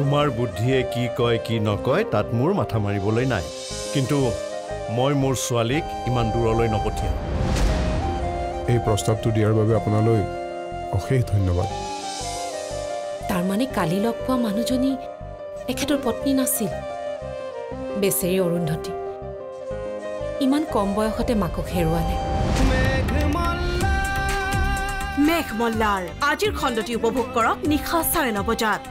তোমাৰ বুদ্ধিয়ে কি কয় কি নকয় তাত মোৰ মাথা মাৰিবলৈ নাই। কিন্তু মই মোৰ ছোৱালীক ইমান দূৰলৈ নপঠিয়াম। এই প্ৰস্তাৱটো দিয়াৰ বাবে আপোনালৈ অশেষ ধন্যবাদ। তাৰমানে কালি লগ পোৱা মানুহজনী এখেতৰ পত্নী নাছিল। বেচেৰী অৰুন্ধতী। ইমান কম বয়সতে মাকক হেৰুৱালে। মেঘমল্লাৰ আজিৰ খণ্ডটি উপভোগ কৰক নিশা চাৰে ন বজাত।